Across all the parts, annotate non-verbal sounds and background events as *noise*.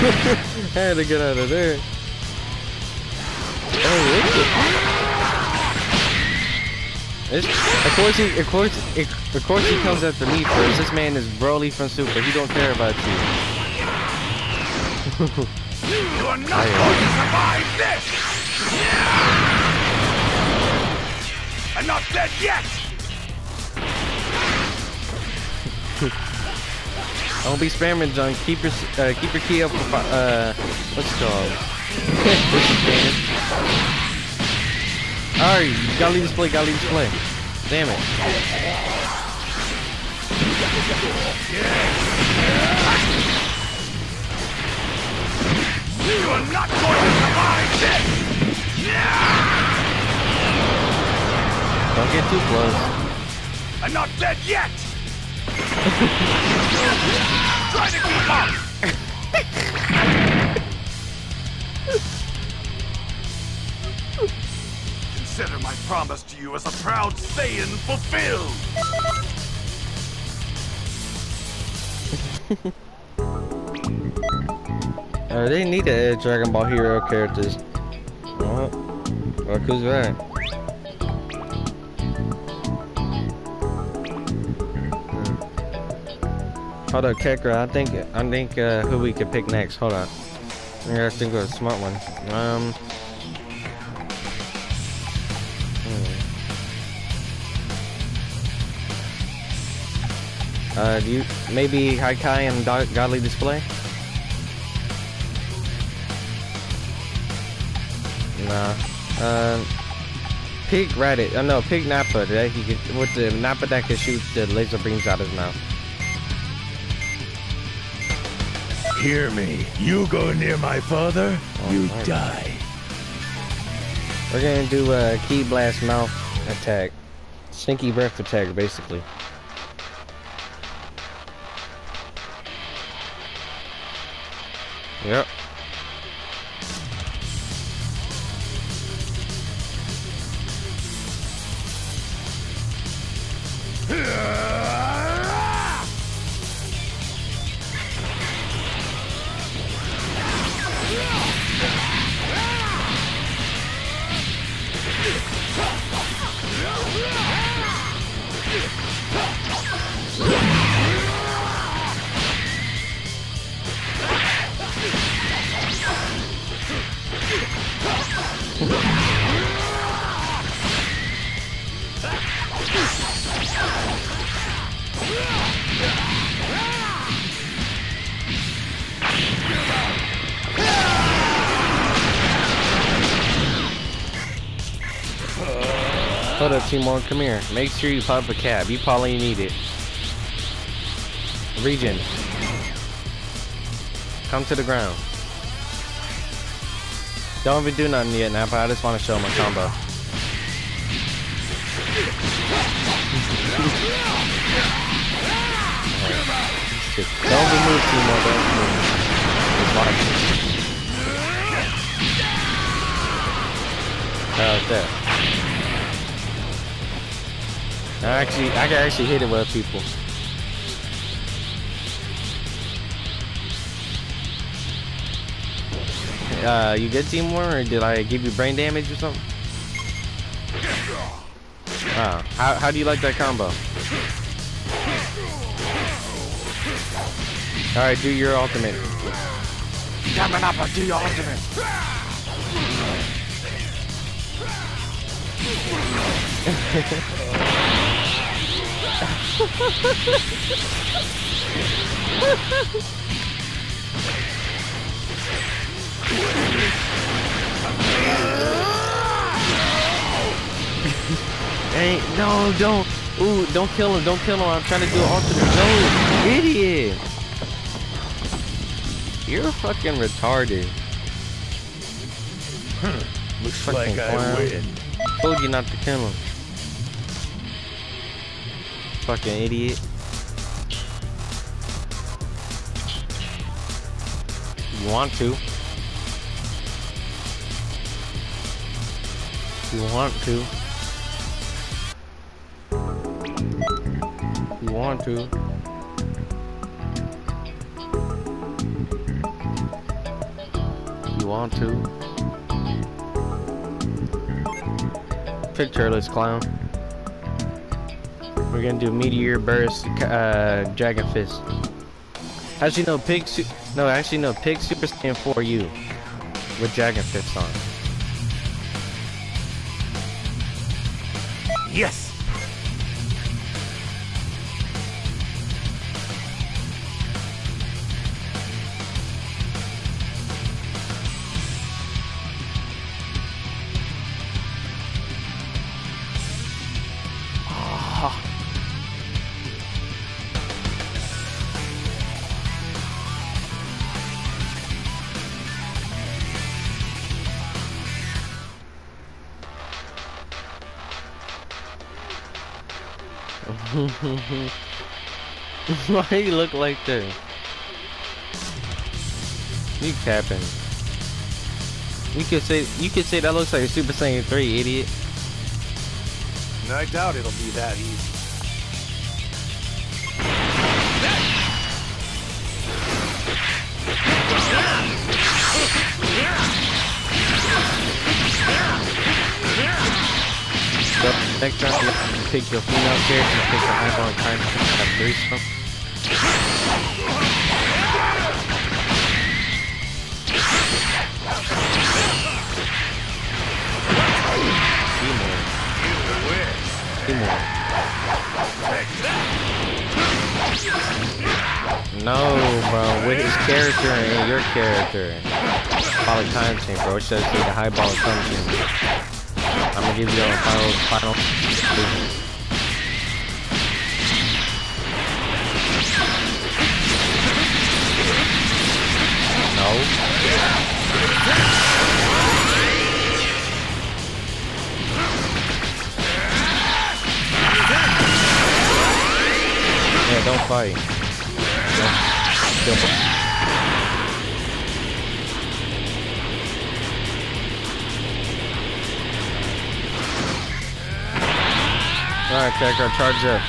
*laughs* had to get out of there. Oh, it's, of course he, of course, of course he comes after me first. This man is Broly from Super. He don't care about you. you are not going to survive this! I'm not dead yet! *laughs* Don't be spamming, John. Keep your uh, keep your ki up for uh, what's it called? *laughs* Alright, you gotta leave this play, gotta leave this play. Damn it. You are not going to survive this! Don't get too close. I'm not dead yet! Try to keep up! Consider my promise to you as a proud Saiyan fulfilled! uh, they need to add Dragon Ball Hero characters. Oh, look who's that? Hold up, Kekra. I think I think uh, who we could pick next. Hold on. I gotta think of a smart one. Um. Uh, do you maybe Haikai and Godly Display? Nah. Uh, Pig Raditz. Oh no, Pig Nappa. That he could, with the Nappa that can shoot the laser beams out of his mouth. Hear me. You go near my father, oh, you my die. We're gonna do a ki Blast mouth attack. Stinky breath attack, basically. Yep. Hold up, Timon, come here. Make sure you pop a cab. You probably need it. Region. Come to the ground. Don't even do nothing yet, Nappa. I just want to show my combo. Don't remove Timon, don't move. Just. How's that? I actually, I can actually hit it with people. Uh, you good, Timon, or did I give you brain damage or something? Oh, how, how do you like that combo? Alright, do your ultimate. Coming up, do your ultimate. *laughs* *laughs* hey, no, don't. Ooh, don't kill him. Don't kill him. I'm trying to do an alternate. No, idiot. You're fucking retarded. Looks fucking like clown. I win. Told you not to kill him. Fucking idiot. You want to. You want to. You want to. You want to. Pictureless clown. We're gonna do Meteor Burst, uh, Dragon Fist. Actually, no, Pig, no, actually, no, Pig Super Saiyan 4U with Dragon Fist on. Yes! *laughs* Why you look like this? You capping. You could say you could say that looks like a Super Saiyan 3, idiot. I doubt it'll be that easy. So, next time you pick your female character and pick the time to have. No, bro, with his character and your character. Follow time chain, bro. It should say the highball and something. I'm gonna give you a final, final. No. Yeah, don't fight. Don't, don't. Alright, Kakarot, charge up.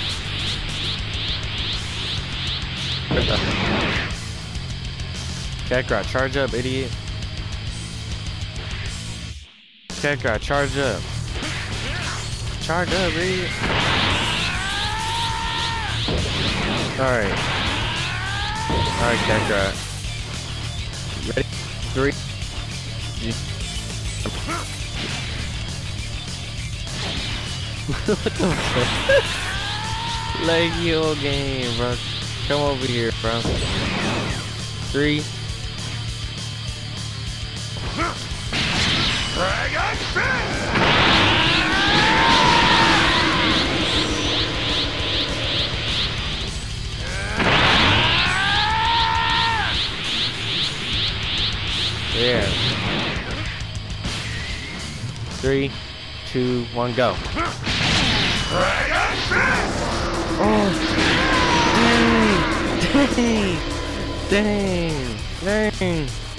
Kakarot, charge up, idiot. Kakarot, charge up. Charge up, idiot. Alright. Alright, Kakarot. Ready? Three. What the fuck? like your game, bro. Come over here, bro. Three. Dragon! Yeah. Three, two, one, go. Oh, dang, dang, dang, dang.